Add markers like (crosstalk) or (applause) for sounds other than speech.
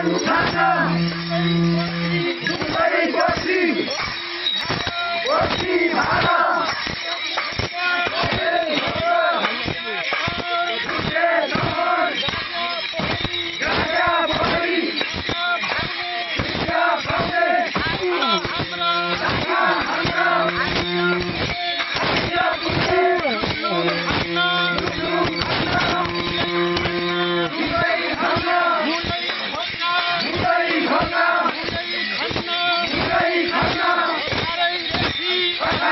Sana ¡Fuera! (laughs)